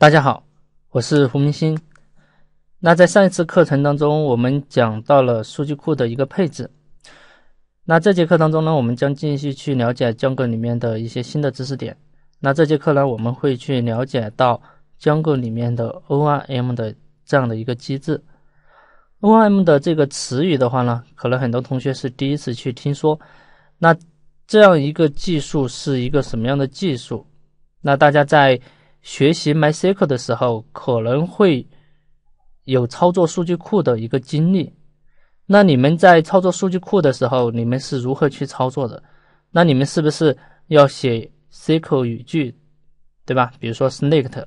大家好，我是胡明星。那在上一次课程当中，我们讲到了数据库的一个配置。那这节课当中呢，我们将继续去了解 Django 里面的一些新的知识点。那这节课呢，我们会去了解到 Django 里面的 ORM 的这样的一个机制。ORM 的这个词语的话呢，可能很多同学是第一次去听说。那这样一个技术是一个什么样的技术？那大家在学习 MySQL 的时候，可能会有操作数据库的一个经历。那你们在操作数据库的时候，你们是如何去操作的？那你们是不是要写 SQL 语句，对吧？比如说 select，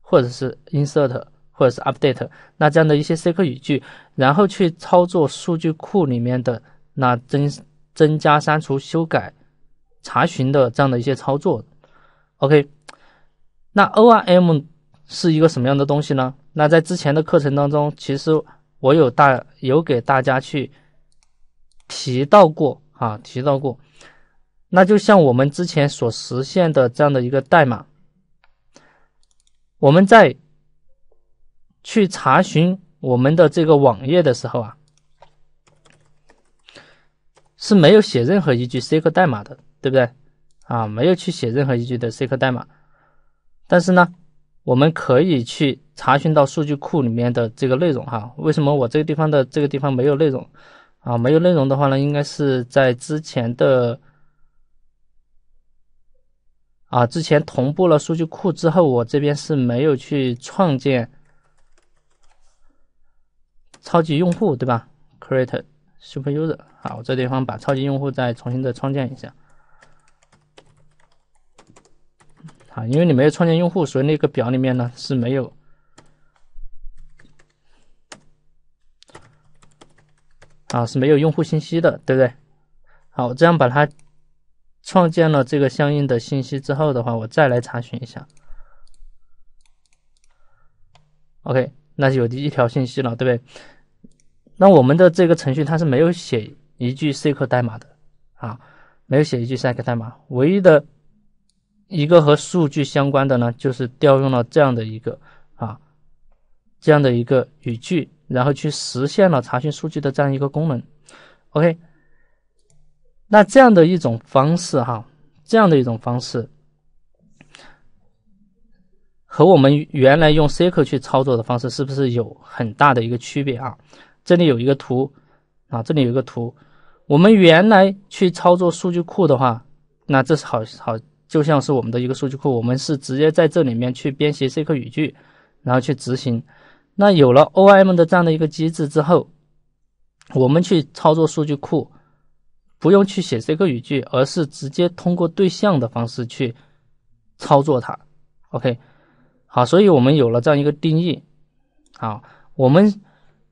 或者是 insert，或者是 update，那这样的一些 SQL 语句，然后去操作数据库里面的那增增加、删除、修改、查询的这样的一些操作。OK。那 ORM 是一个什么样的东西呢？那在之前的课程当中，其实我有大有给大家去提到过啊，提到过。那就像我们之前所实现的这样的一个代码，我们在去查询我们的这个网页的时候啊，是没有写任何一句 C 克代码的，对不对？啊，没有去写任何一句的 C 克代码。但是呢，我们可以去查询到数据库里面的这个内容哈。为什么我这个地方的这个地方没有内容啊？没有内容的话呢，应该是在之前的啊之前同步了数据库之后，我这边是没有去创建超级用户，对吧？Create super user，好，我这地方把超级用户再重新的创建一下。因为你没有创建用户，所以那个表里面呢是没有啊是没有用户信息的，对不对？好，这样把它创建了这个相应的信息之后的话，我再来查询一下。OK，那就有第一条信息了，对不对？那我们的这个程序它是没有写一句 SQL 代码的啊，没有写一句 SQL 代码，唯一的。一个和数据相关的呢，就是调用了这样的一个啊，这样的一个语句，然后去实现了查询数据的这样一个功能。OK，那这样的一种方式哈，这样的一种方式，和我们原来用 SQL 去操作的方式是不是有很大的一个区别啊？这里有一个图啊，这里有一个图，我们原来去操作数据库的话，那这是好好。就像是我们的一个数据库，我们是直接在这里面去编写 SQL 语句，然后去执行。那有了 ORM 的这样的一个机制之后，我们去操作数据库，不用去写 SQL 语句，而是直接通过对象的方式去操作它。OK，好，所以我们有了这样一个定义。好，我们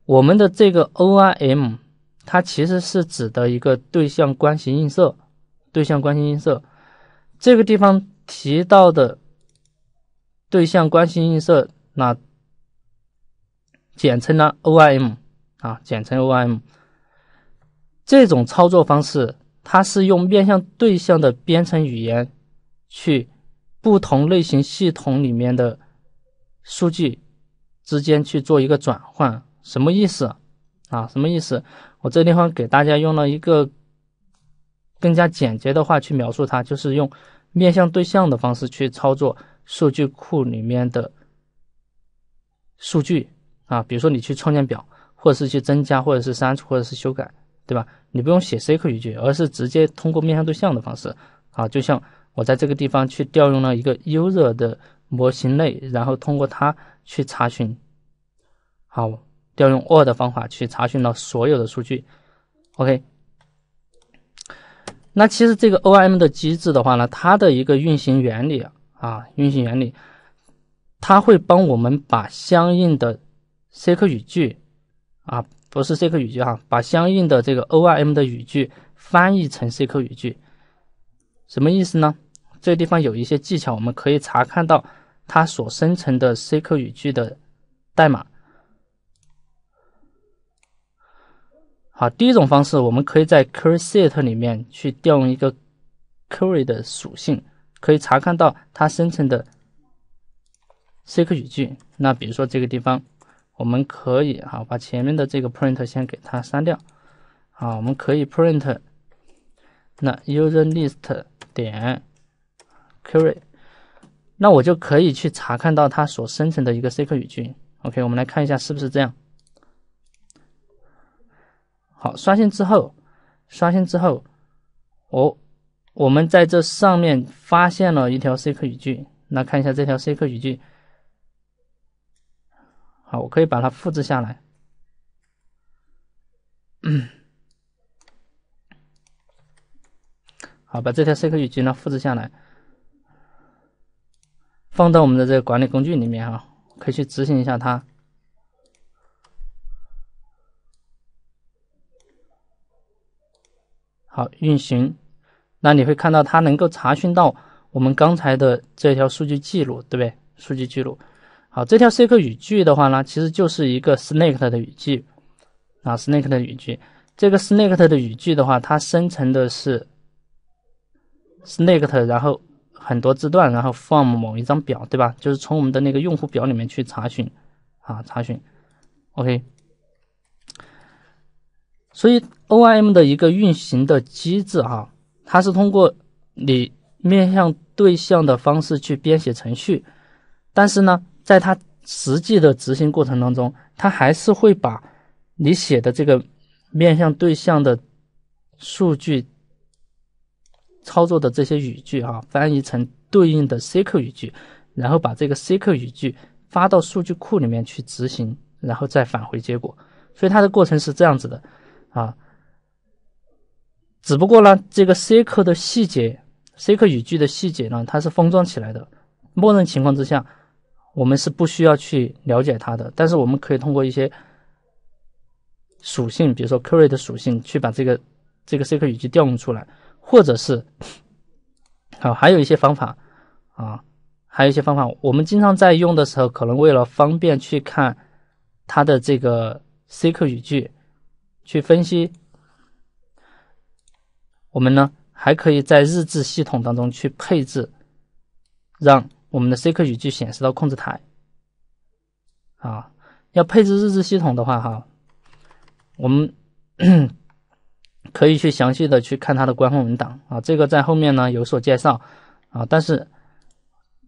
我们的这个 ORM，它其实是指的一个对象关系映射，对象关系映射。这个地方提到的对象关系映射，那简称呢？OIM 啊，简称 OIM。这种操作方式，它是用面向对象的编程语言去不同类型系统里面的数据之间去做一个转换，什么意思啊？什么意思？我这地方给大家用了一个。更加简洁的话去描述它，就是用面向对象的方式去操作数据库里面的数据啊，比如说你去创建表，或者是去增加，或者是删除，或者是修改，对吧？你不用写 SQL 语句，而是直接通过面向对象的方式啊，就像我在这个地方去调用了一个 user 的模型类，然后通过它去查询，好，调用 or 的方法去查询了所有的数据，OK。那其实这个 ORM 的机制的话呢，它的一个运行原理啊，运行原理，它会帮我们把相应的 SQL 语句啊，不是 SQL 语句哈，把相应的这个 ORM 的语句翻译成 SQL 语句，什么意思呢？这地方有一些技巧，我们可以查看到它所生成的 SQL 语句的代码。好，第一种方式，我们可以在 query set 里面去调用一个 query 的属性，可以查看到它生成的 C 语句。那比如说这个地方，我们可以哈把前面的这个 print 先给它删掉。好，我们可以 print 那 user list 点 query，那我就可以去查看到它所生成的一个 C 语句。OK，我们来看一下是不是这样。好，刷新之后，刷新之后，我我们在这上面发现了一条 C 语句。那看一下这条 C 语句。好，我可以把它复制下来。好，把这条 C 语句呢复制下来，放到我们的这个管理工具里面哈，可以去执行一下它。好，运行，那你会看到它能够查询到我们刚才的这条数据记录，对不对？数据记录。好，这条 SQL 语句的话呢，其实就是一个 Snake 的语句啊，Snake 的语句。这个 Snake 的语句的话，它生成的是 Snake，然后很多字段，然后 from 某一张表，对吧？就是从我们的那个用户表里面去查询啊，查询。OK，所以 OIM 的一个运行的机制哈，它是通过你面向对象的方式去编写程序，但是呢。在它实际的执行过程当中，它还是会把你写的这个面向对象的数据操作的这些语句啊，翻译成对应的 C 语句，然后把这个 C 语句发到数据库里面去执行，然后再返回结果。所以它的过程是这样子的啊。只不过呢，这个 C 的细节，C 语句的细节呢，它是封装起来的，默认情况之下。我们是不需要去了解它的，但是我们可以通过一些属性，比如说 query 的属性，去把这个这个 C 语句调用出来，或者是，好，还有一些方法啊，还有一些方法，我们经常在用的时候，可能为了方便去看它的这个 C 语句，去分析，我们呢还可以在日志系统当中去配置，让。我们的 C 语句显示到控制台，啊，要配置日志系统的话，哈，我们 可以去详细的去看它的官方文档啊，这个在后面呢有所介绍啊。但是，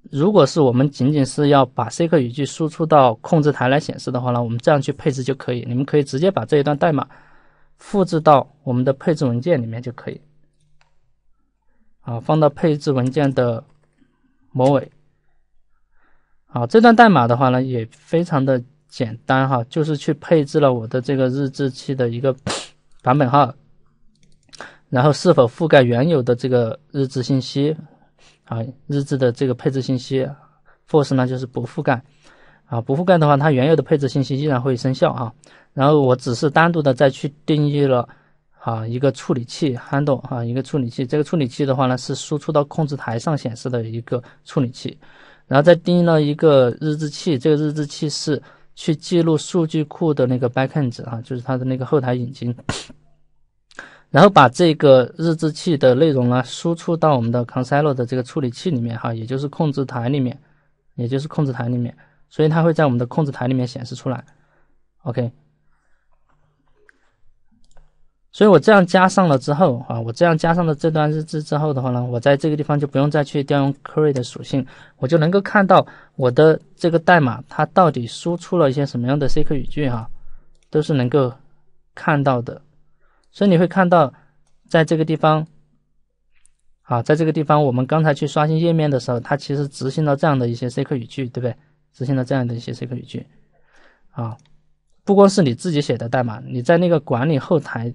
如果是我们仅仅是要把 C 语句输出到控制台来显示的话呢，我们这样去配置就可以。你们可以直接把这一段代码复制到我们的配置文件里面就可以，啊，放到配置文件的末尾。好，这段代码的话呢，也非常的简单哈，就是去配置了我的这个日志器的一个版本号，然后是否覆盖原有的这个日志信息啊，日志的这个配置信息，force 呢就是不覆盖啊，不覆盖的话，它原有的配置信息依然会生效哈。然后我只是单独的再去定义了啊一个处理器 handle 啊一个处理器，这个处理器的话呢是输出到控制台上显示的一个处理器。然后再定义了一个日志器，这个日志器是去记录数据库的那个 backend 啊，就是它的那个后台引擎。然后把这个日志器的内容呢输出到我们的 console 的这个处理器里面哈，也就是控制台里面，也就是控制台里面，所以它会在我们的控制台里面显示出来。OK。所以我这样加上了之后啊，我这样加上了这段日志之后的话呢，我在这个地方就不用再去调用 query 的属性，我就能够看到我的这个代码它到底输出了一些什么样的 C 语句哈，都是能够看到的。所以你会看到，在这个地方，啊，在这个地方我们刚才去刷新页面的时候，它其实执行了这样的一些 C 语句，对不对？执行了这样的一些 C 语句，啊，不光是你自己写的代码，你在那个管理后台。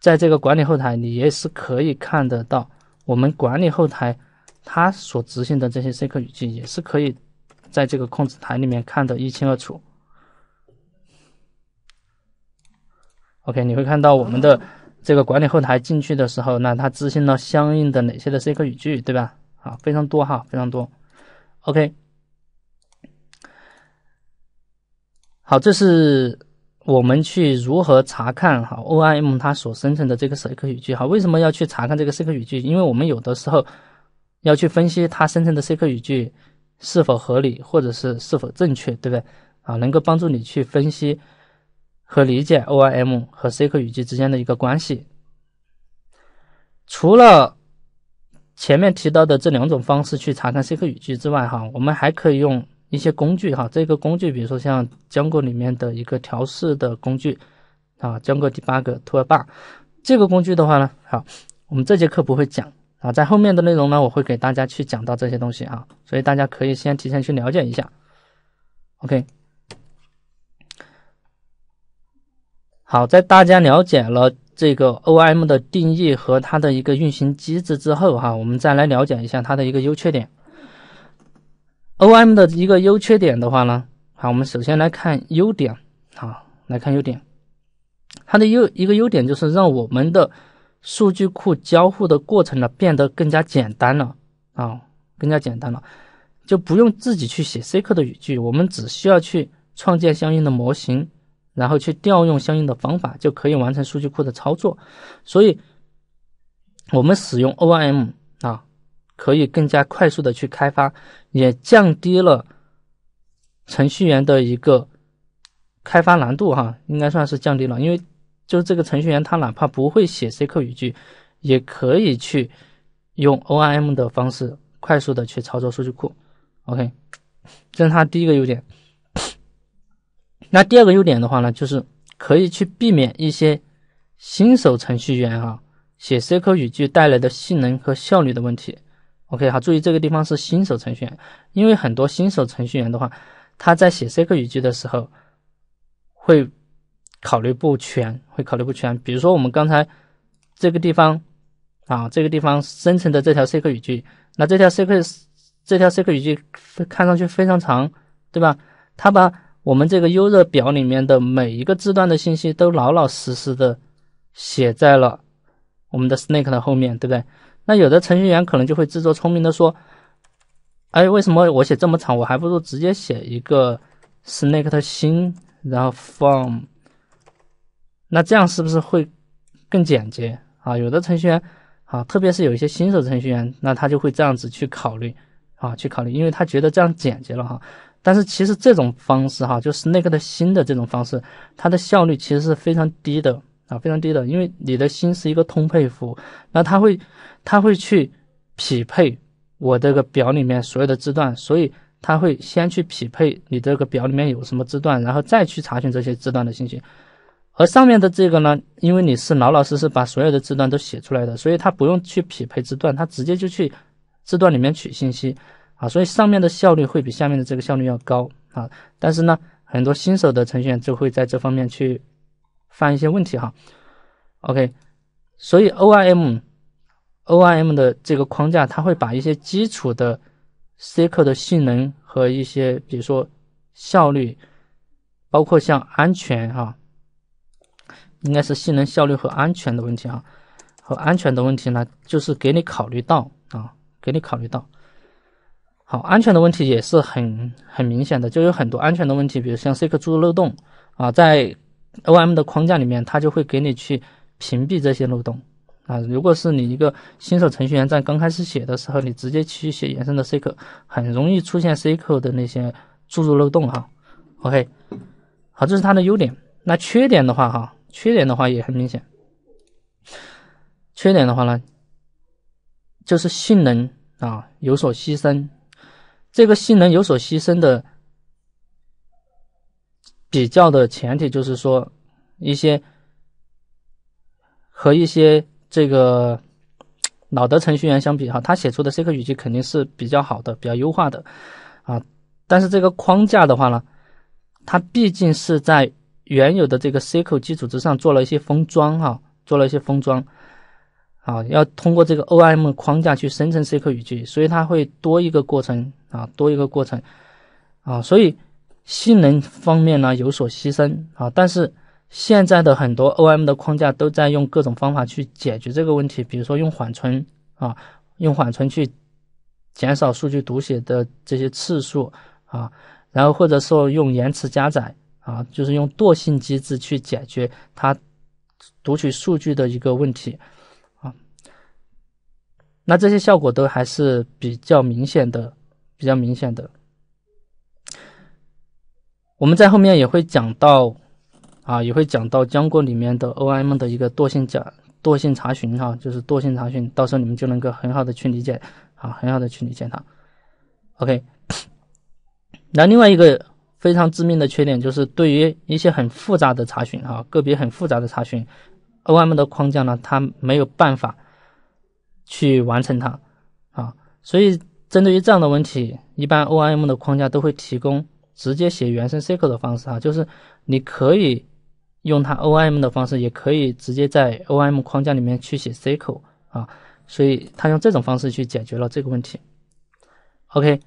在这个管理后台，你也是可以看得到，我们管理后台它所执行的这些 C 语句，也是可以在这个控制台里面看得一清二楚。OK，你会看到我们的这个管理后台进去的时候，那它执行了相应的哪些的 C 语句，对吧？啊，非常多哈，非常多。OK，好，这是。我们去如何查看哈 OIM 它所生成的这个 C 语句哈？为什么要去查看这个 C 语句？因为我们有的时候要去分析它生成的 C 克语句是否合理，或者是是否正确，对不对？啊，能够帮助你去分析和理解 OIM 和 C 克语句之间的一个关系。除了前面提到的这两种方式去查看 C 克语句之外，哈，我们还可以用一些工具，哈，这个工具比如说像 Django 里面的一个调试的工具，啊，Django Debug Toolbar，这个工具的话呢，好，我们这节课不会讲。啊，在后面的内容呢，我会给大家去讲到这些东西啊，所以大家可以先提前去了解一下。OK，好，在大家了解了这个 OM 的定义和它的一个运行机制之后，哈，我们再来了解一下它的一个优缺点。OM 的一个优缺点的话呢，好，我们首先来看优点，啊，来看优点，它的优一个优点就是让我们的。数据库交互的过程呢，变得更加简单了啊，更加简单了，就不用自己去写 C 克的语句，我们只需要去创建相应的模型，然后去调用相应的方法，就可以完成数据库的操作。所以，我们使用 ORM 啊，可以更加快速的去开发，也降低了程序员的一个开发难度哈，应该算是降低了，因为。就是这个程序员，他哪怕不会写 C 克语句，也可以去用 ORM 的方式快速的去操作数据库。OK，这是它第一个优点。那第二个优点的话呢，就是可以去避免一些新手程序员哈写 C 克语句带来的性能和效率的问题。OK，好，注意这个地方是新手程序员，因为很多新手程序员的话，他在写 C 克语句的时候会。考虑不全，会考虑不全。比如说，我们刚才这个地方啊，这个地方生成的这条 C 克语句，那这条 C 克这条 C 克语句看上去非常长，对吧？它把我们这个优热表里面的每一个字段的信息都老老实实的写在了我们的 snake 的后面，对不对？那有的程序员可能就会自作聪明的说：“哎，为什么我写这么长？我还不如直接写一个 snake 的心，然后 from。”那这样是不是会更简洁啊？有的程序员啊，特别是有一些新手程序员，那他就会这样子去考虑啊，去考虑，因为他觉得这样简洁了哈。但是其实这种方式哈，就是那个的新的这种方式，它的效率其实是非常低的啊，非常低的。因为你的心是一个通配符，那它会它会去匹配我这个表里面所有的字段，所以它会先去匹配你这个表里面有什么字段，然后再去查询这些字段的信息。而上面的这个呢，因为你是老老实实把所有的字段都写出来的，所以它不用去匹配字段，它直接就去字段里面取信息啊，所以上面的效率会比下面的这个效率要高啊。但是呢，很多新手的程序员就会在这方面去犯一些问题哈。OK，所以 ORM ORM 的这个框架，它会把一些基础的 C 克的性能和一些比如说效率，包括像安全哈。应该是性能、效率和安全的问题啊，和安全的问题呢，就是给你考虑到啊，给你考虑到。好，安全的问题也是很很明显的，就有很多安全的问题，比如像 C 克注入漏洞啊，在 OM 的框架里面，它就会给你去屏蔽这些漏洞啊。如果是你一个新手程序员在刚开始写的时候，你直接去写原生的 C 克，很容易出现 C 克的那些注入漏洞哈。OK，好，这是它的优点。那缺点的话哈。缺点的话也很明显，缺点的话呢，就是性能啊有所牺牲。这个性能有所牺牲的比较的前提就是说，一些和一些这个老的程序员相比哈，他写出的 C 克语句肯定是比较好的、比较优化的啊。但是这个框架的话呢，它毕竟是在。原有的这个 C 口基础之上做了一些封装哈，做了一些封装，啊，要通过这个 O M 框架去生成 C 口语句，所以它会多一个过程啊，多一个过程啊，所以性能方面呢有所牺牲啊，但是现在的很多 O M 的框架都在用各种方法去解决这个问题，比如说用缓存啊，用缓存去减少数据读写的这些次数啊，然后或者说用延迟加载。啊，就是用惰性机制去解决它读取数据的一个问题。那这些效果都还是比较明显的，比较明显的。我们在后面也会讲到，啊，也会讲到浆果里面的 OM 的一个惰性假惰性查询哈，就是惰性查询，到时候你们就能够很好的去理解，啊，很好的去理解它。OK，那另外一个非常致命的缺点就是对于一些很复杂的查询哈，个别很复杂的查询，OM 的框架呢，它没有办法去完成它，啊，所以针对于这样的问题，一般 O I M 的框架都会提供。直接写原生 SQL 的方式啊，就是你可以用它 OIM 的方式，也可以直接在 OIM 框架里面去写 SQL 啊，所以他用这种方式去解决了这个问题。OK，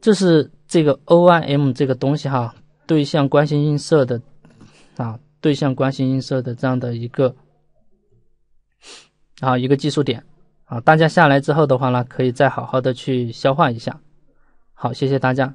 这是这个 OIM 这个东西哈，对象关系映射的啊，对象关系映射的这样的一个然后一个技术点啊，大家下来之后的话呢，可以再好好的去消化一下。好，谢谢大家。